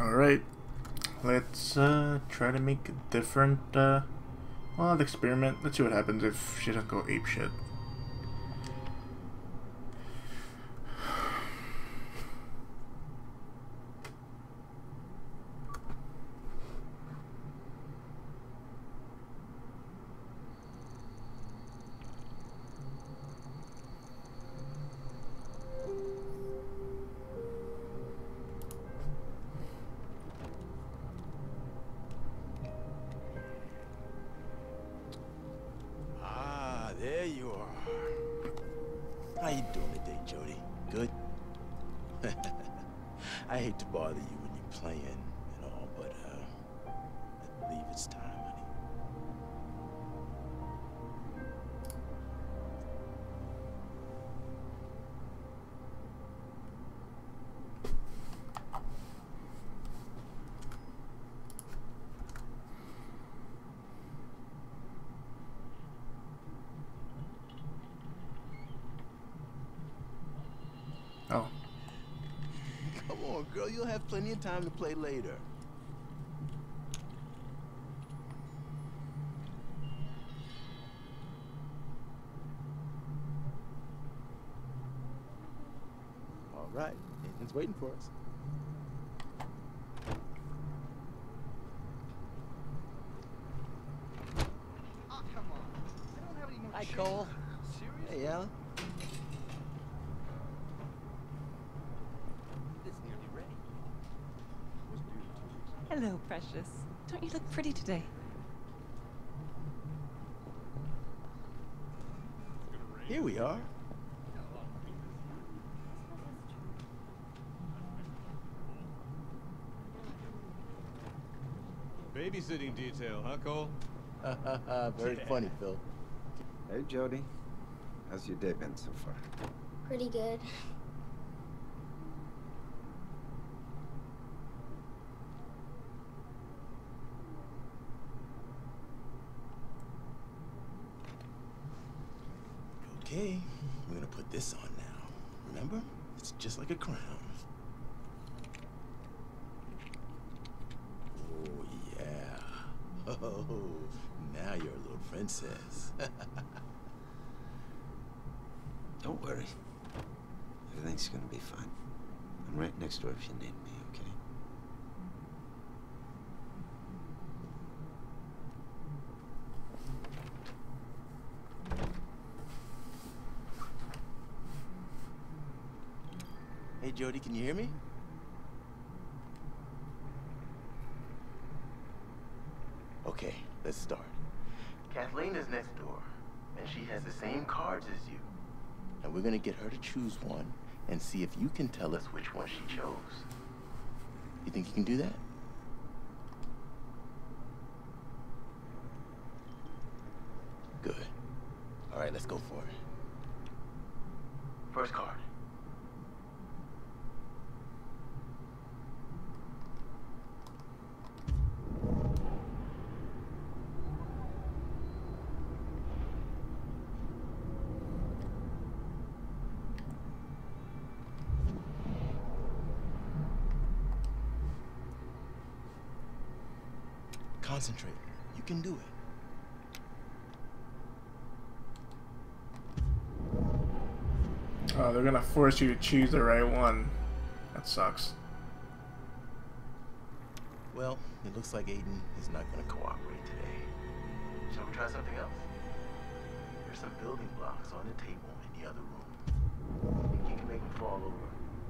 Alright. Let's uh, try to make a different, uh, well, experiment. Let's see what happens if she doesn't go ape shit. On, girl. You'll have plenty of time to play later. All right. Nathan's waiting for us. Oh, come on. I don't have any more Hi, chips. Cole. Seriously? Hey, Alan. It's nearly ready. Was due two weeks ago. Hello, precious. Don't you look pretty today? Here we are. Babysitting detail, huh, Cole? Very funny, Phil. Hey, Jodie. How's your day been so far? Pretty good. Okay, we're gonna put this on now. Remember? It's just like a crown. Oh, yeah. Oh, now you're a little princess. Don't worry. Everything's gonna be fine. I'm right next door if you need me, okay? hey, Jodie, can you hear me? Okay, let's start. Kathleen is next door, and she has the same cards as you. And we're gonna get her to choose one and see if you can tell us which one she chose. You think you can do that? Good. All right, let's go for it. First card. Concentrate. You can do it. Oh, they're gonna force you to choose the right one. That sucks. Well, it looks like Aiden is not going to cooperate today. Shall we try something else? There's some building blocks on the table in the other room. You can make them fall over?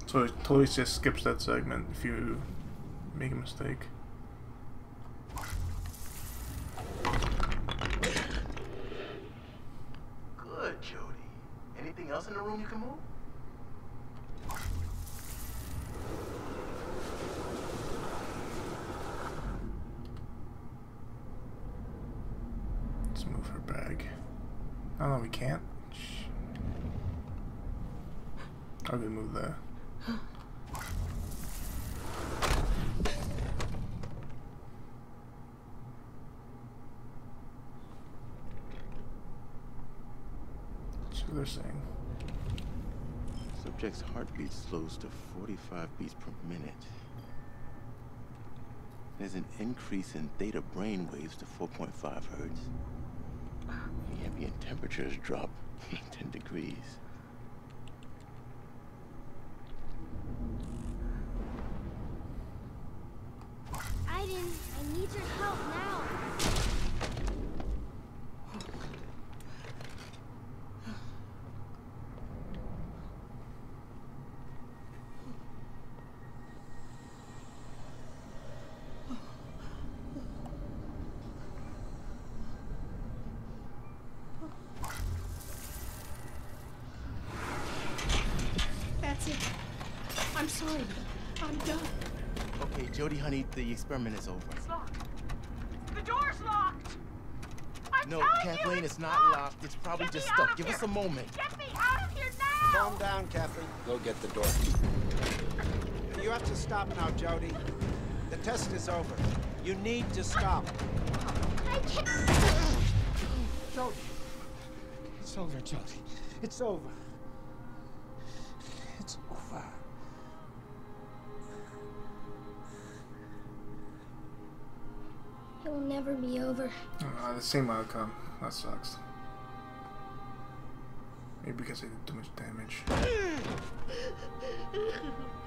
So it totally just skips that segment if you make a mistake. Good, Jodie. Anything else in the room you can move? Let's move her bag. Oh no, we can't. Shh. I'll go move the. That's what they're saying. Subject's heartbeat slows to 45 beats per minute. There's an increase in theta brain waves to 4.5 hertz. The ambient temperatures drop 10 degrees. I need your help now. That's it. I'm sorry. I'm done. Okay, Jodie, honey, the experiment is over. It's locked. The door's locked. I'm No, telling you, Kathleen, it's it's not locked. It's probably Get just stuck. Give here. us a moment. Get me out of here now! Calm down, Kathleen. Go get the door. You have to stop now, Jodie. The test is over. You need to stop. I can't. Jodie. It's over, Jodie. It's over. Never be over. Uh, the same outcome. That sucks. Maybe because I did too much damage.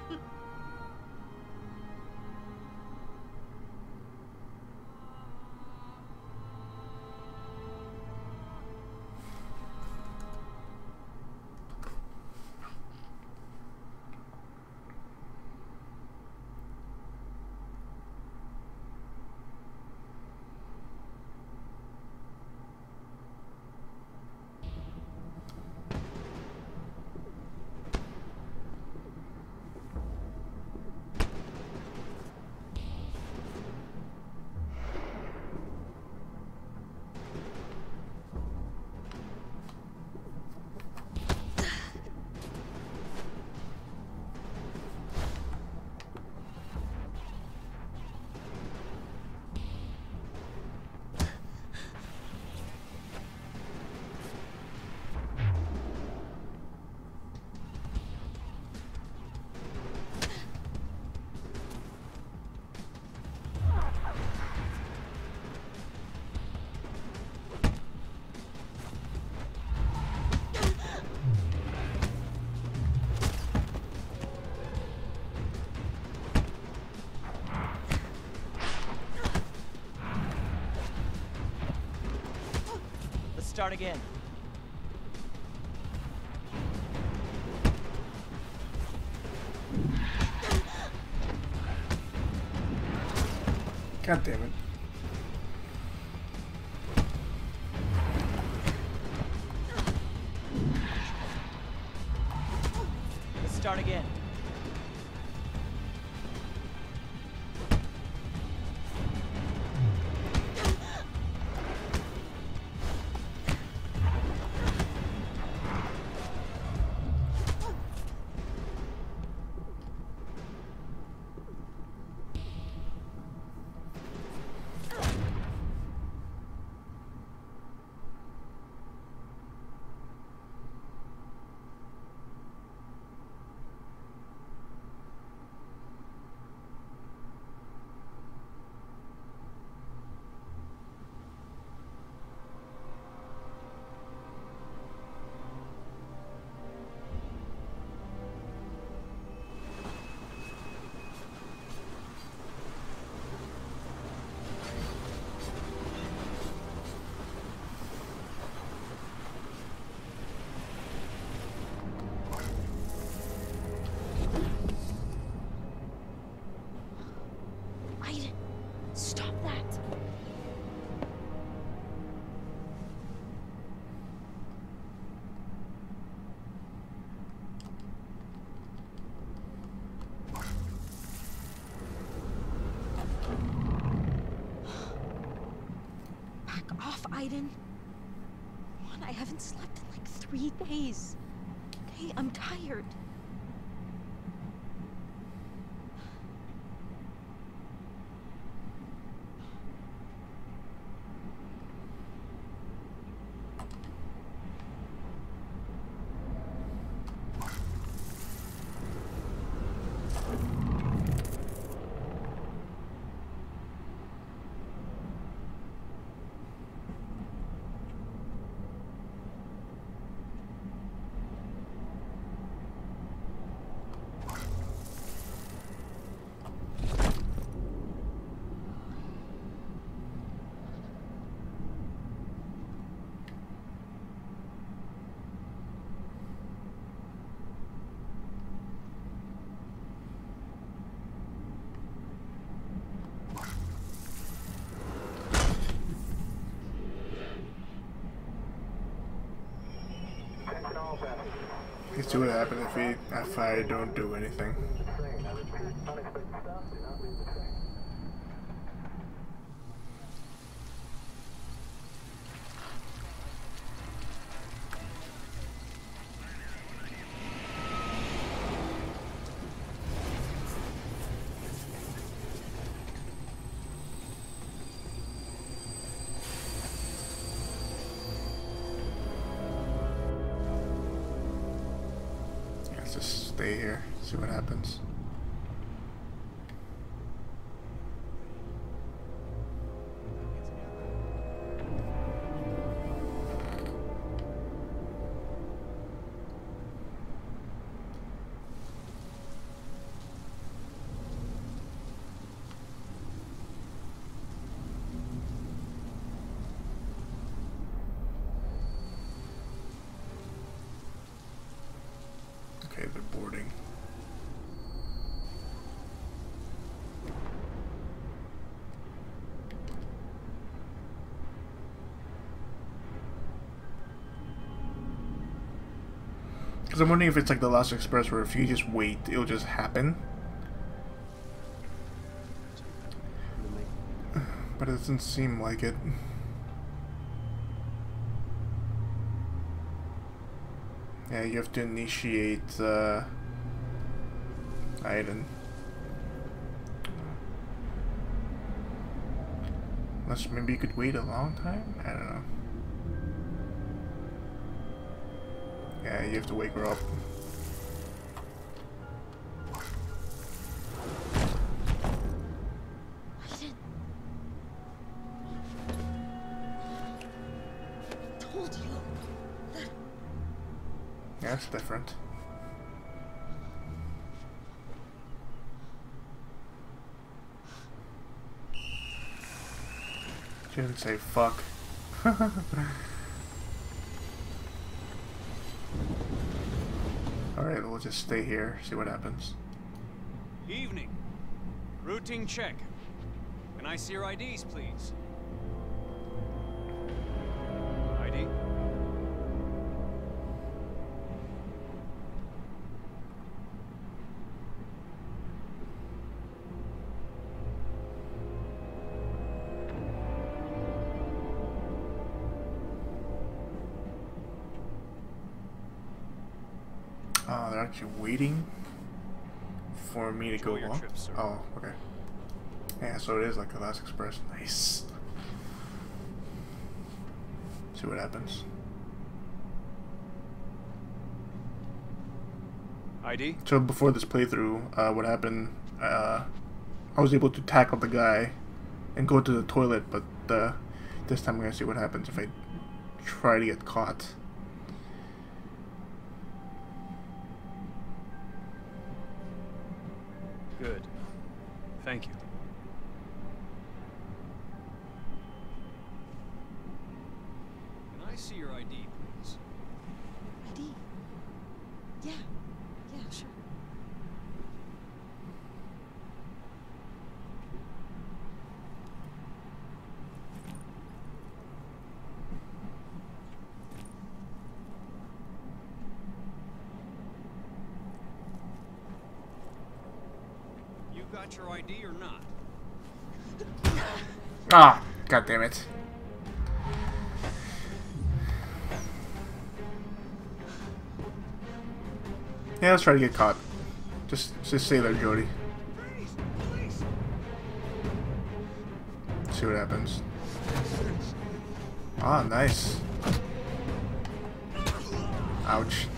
start again. God damn it. Let's start again. Aiden. I haven't slept in like three days. Okay, I'm tired. See what happens if if I don't do anything. Just stay here, see what happens. I'm wondering if it's like the Last Express where if you just wait, it'll just happen. But it doesn't seem like it. Yeah, you have to initiate uh, Aiden. Unless maybe you could wait a long time? I don't know. Yeah, you have to wake her up. It's different. She didn't say fuck. Alright, we'll just stay here, see what happens. Evening. Routine check. Can I see your IDs, please? They're actually waiting for me to Enjoy go your trip. Oh, okay. Yeah, so it is like the last express. Nice. See what happens. ID? So before this playthrough, uh, what happened? Uh, I was able to tackle the guy and go to the toilet, but uh, this time I'm gonna see what happens if I try to get caught. Good. Thank you. Can I see your ID, please? ID. Yeah. Yeah, sure. You got your ID or not? Ah, god damn it. Yeah, let's try to get caught. Just, just stay there, Jodie. See what happens. Ah, nice. Ouch.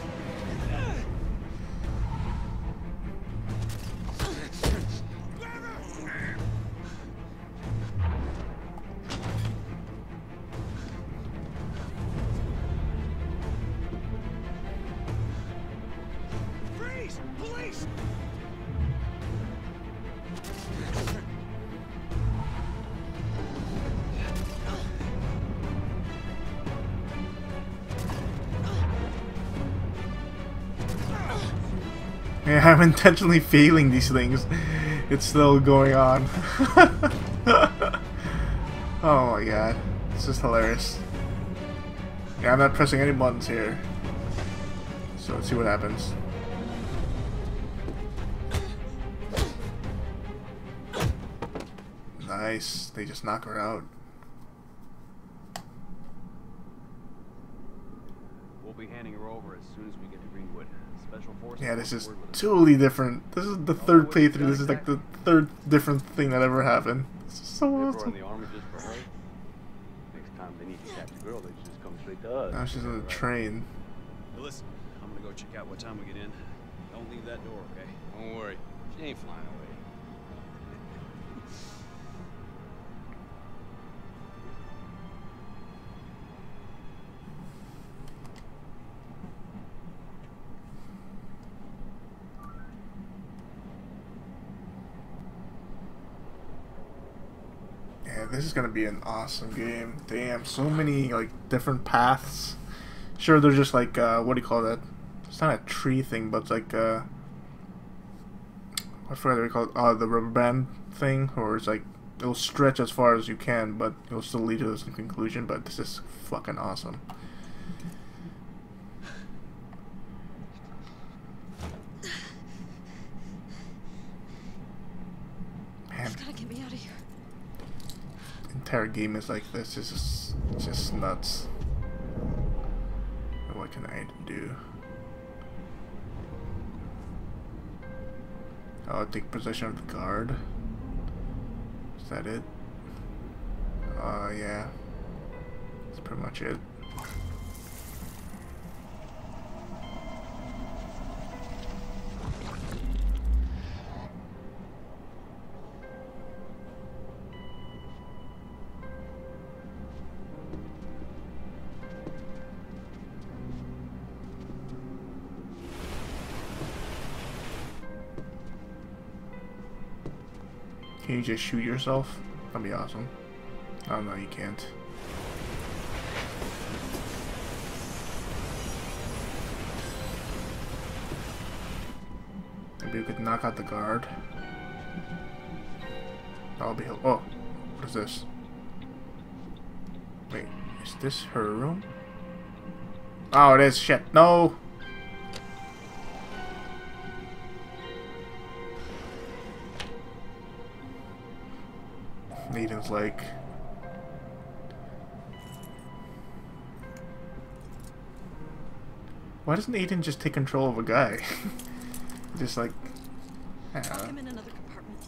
Yeah, I'm intentionally failing these things. It's still going on. oh my god. This is hilarious. Yeah, I'm not pressing any buttons here. So let's see what happens. Nice. They just knock her out. We'll be handing her over as soon as we get to Greenwood. Special forces. Yeah, this is work with us. Totally different. This is the third what playthrough. This is like the third different thing that ever happened. This is so They awesome. the army just for her. Next time they need to catch a girl, they just come straight to us. Now she's on the train. Hey, listen, I'm gonna go check out what time we get in. Don't leave that door, okay? Don't worry. She ain't flying away. This is gonna be an awesome game. Damn, so many like different paths. Sure, they're just like uh, what do you call that? It's not a tree thing, but like uh, I forgot what they call it. Uh, the rubber band thing, or it's like it'll stretch as far as you can, but it'll still lead to some conclusion. But this is fucking awesome. Man, You've gotta get me out of here. Entire game is like this. It's just, nuts. What can I do? I'll take possession of the guard. Is that it? Uh, yeah. That's pretty much it. Just shoot yourself? That'd be awesome. Oh no, you can't. Maybe we could knock out the guard. That'll be Oh, what is this? Wait, is this her room? Oh, it is. Shit. No. Like. Why doesn't Aiden just take control of a guy? just like. I don't know. him in another compartment.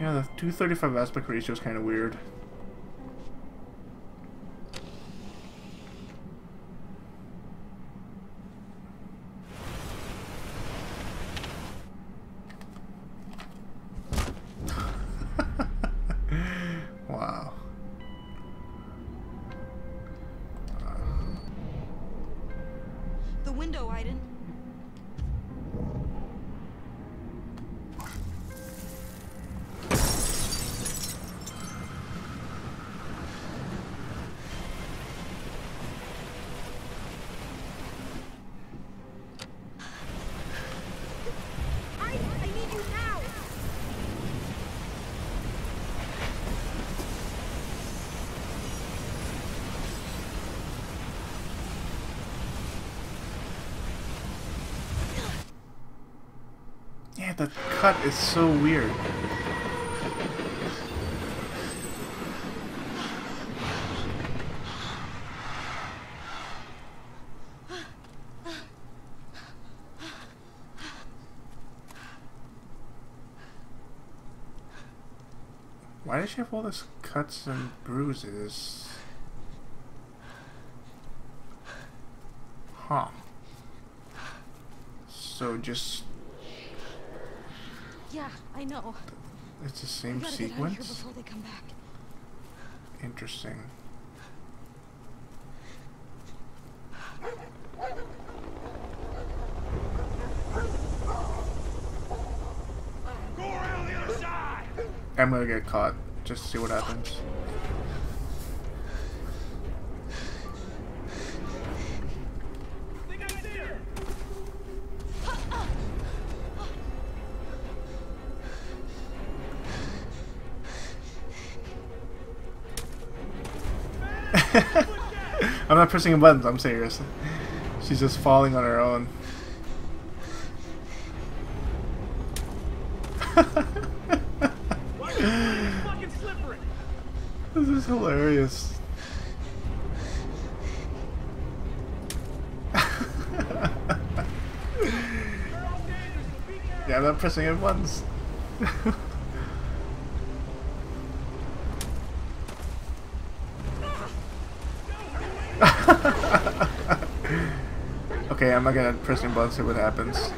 Yeah, the 235 aspect ratio is kind of weird. Yeah, the cut is so weird. Why does she have all this cuts and bruises? Huh. So just Yeah, I know. it's the same gotta get out of here sequence? before they come back. Interesting. Go around the other side! I'm gonna get caught. Just to see what happens. I'm not pressing buttons, I'm serious. She's just falling on her own. this is hilarious. yeah, I'm not pressing it buttons. okay, I'm not gonna press any buttons, see what happens.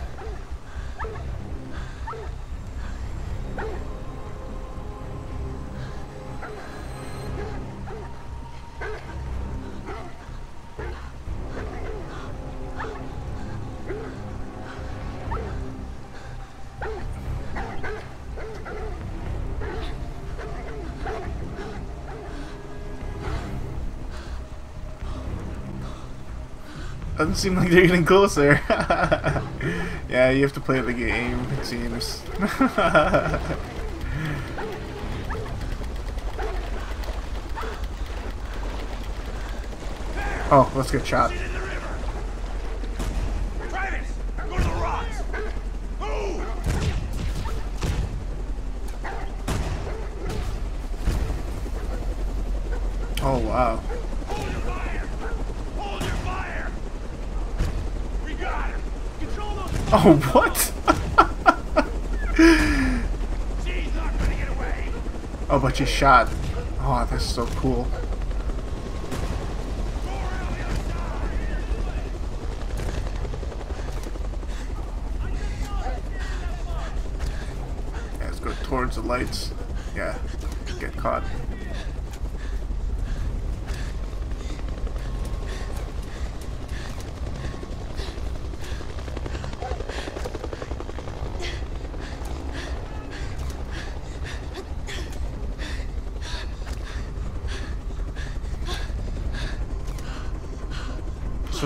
Doesn't seem like they're getting closer. yeah, you have to play the game, it seems. oh, let's get shot. Oh wow. Oh, what? oh, but you shot. Oh, this is so cool. Yeah, let's go towards the lights. Yeah, get caught.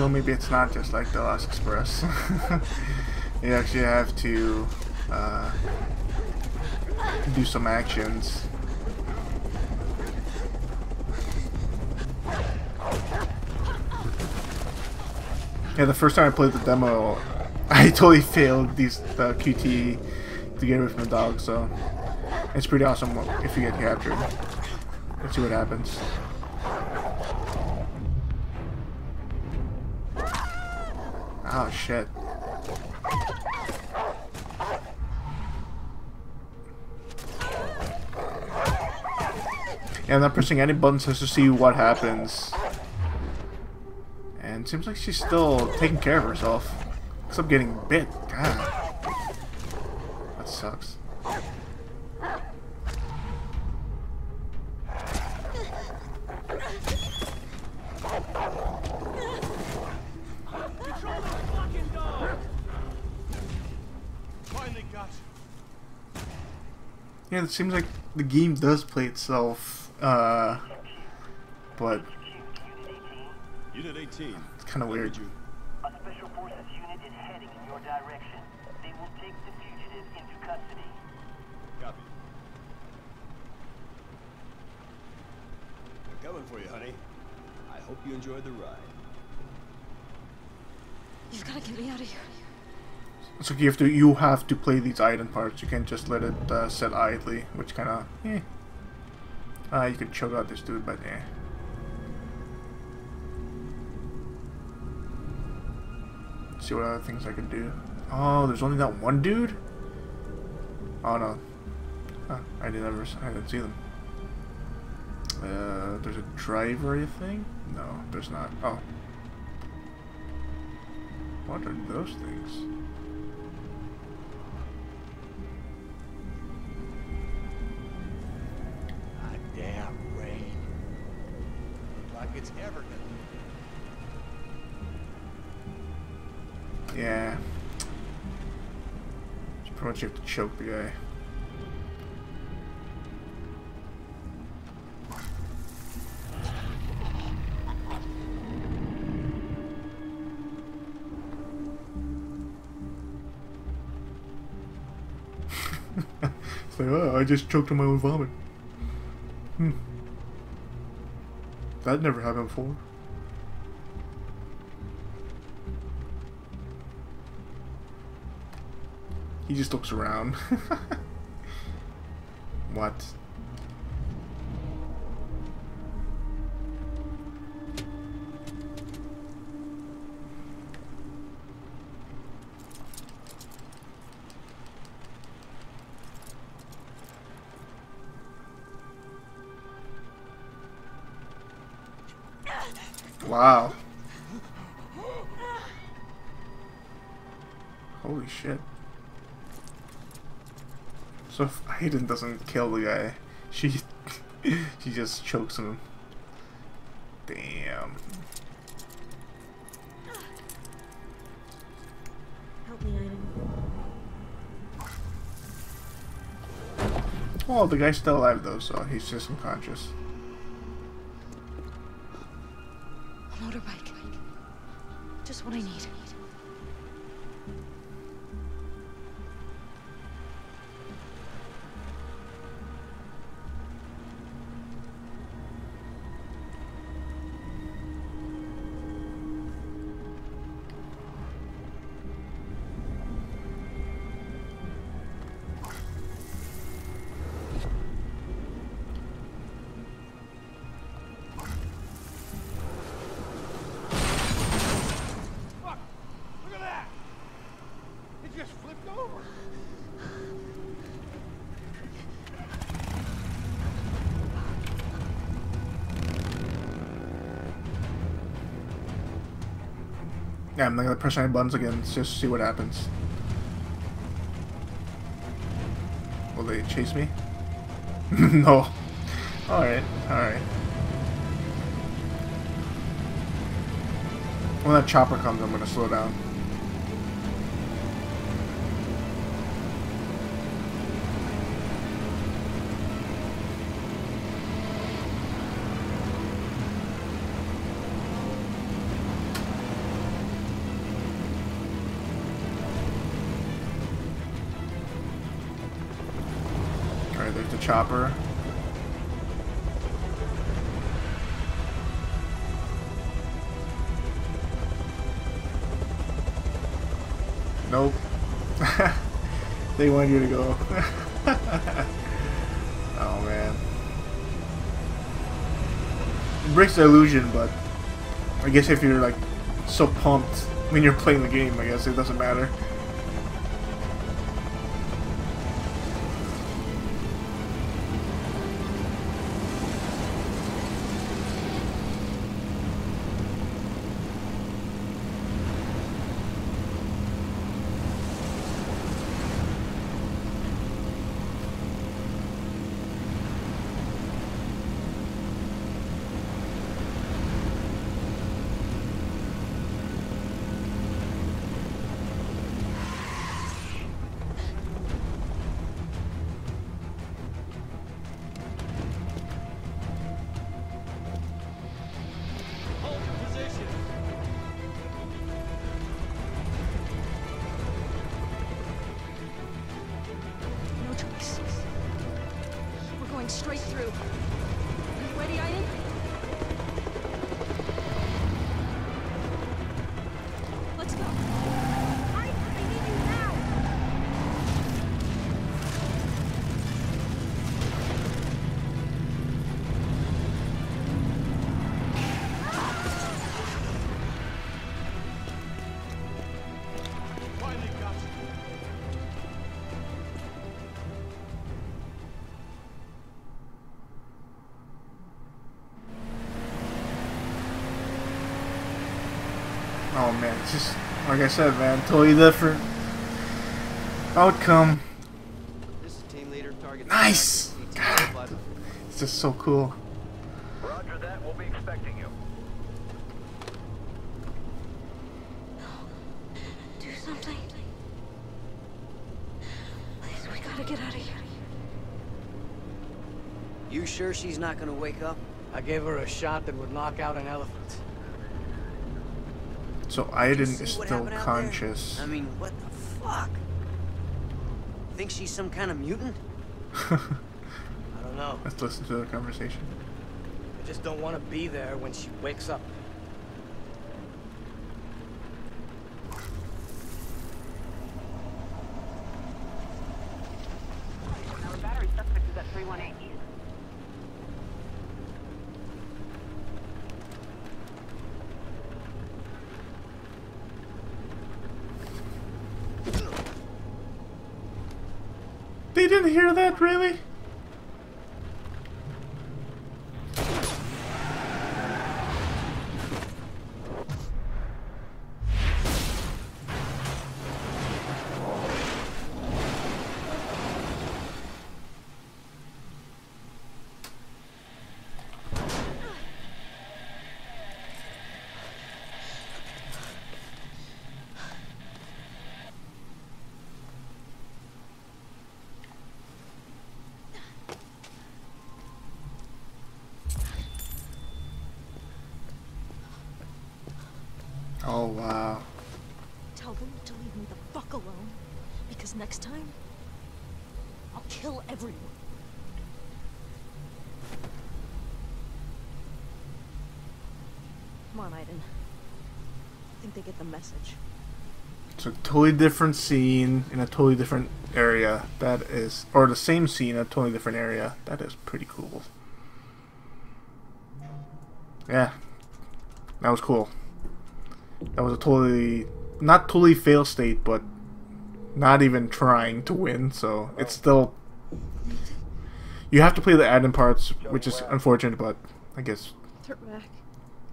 so maybe it's not just like the Last Express. you actually have to uh, do some actions. Yeah, the first time I played the demo, I totally failed these the QT to get away from the dog, so it's pretty awesome if you get captured. Let's see what happens. Oh shit. Yeah, I'm not pressing any buttons just to see what happens. And seems like she's still taking care of herself. Except getting bit. God. That sucks. It seems like the game does play itself, uh, but Unit 18. it's kind of weird. You? A special forces unit is heading in your direction. They will take the fugitive into custody. Copy. We're coming for you, honey. I hope you enjoyed the ride. You've got to get me out of here. So you have to you have to play these item parts. You can't just let it uh, set idly, which kind of eh. Uh, you could choke out this dude, but eh. Let's see what other things I can do. Oh, there's only that one dude. Oh no, huh, I didn't ever I didn't see them. Uh, there's a driver, you think? No, there's not. Oh. What are those things? Choke the guy. it's like, oh, I just choked on my own vomit. Hmm. That never happened before. He just looks around. what? So if Aiden doesn't kill the guy, she she just chokes him. Damn. Help me, Aiden. Well, the guy's still alive though, so he's just unconscious. I'm gonna press any buttons again, just see what happens. Will they chase me? no. Alright, alright. When that chopper comes, I'm gonna slow down. Chopper. Nope. they want you to go. oh man. It breaks the illusion, but I guess if you're like so pumped when you're playing the game, I guess it doesn't matter. Oh man, it's just like I said, man, totally different outcome. This is team leader target. Nice. It's just so cool. Roger that. We'll be expecting you. Do something. Please, we gotta get out of here. You sure she's not gonna wake up? I gave her a shot that would knock out an elephant. So Aiden See is still conscious. I mean, what the fuck? Think she's some kind of mutant? I don't know. Let's listen to the conversation. I just don't want to be there when she wakes up. Hear that, really? Oh, wow. Tell them to leave me the fuck alone. Because next time, I'll kill everyone. Come on, Aiden. I think they get the message. It's a totally different scene in a totally different area. That is, or the same scene in a totally different area. That is pretty cool. Yeah, that was cool. That was a totally, not totally fail state, but not even trying to win. So it's still. You have to play the add-in parts, which is unfortunate, but I guess that's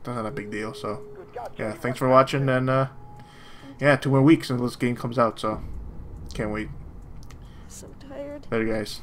not a big deal. So yeah, thanks for watching, and uh, yeah, two more weeks until this game comes out. So can't wait. So tired. Later, guys.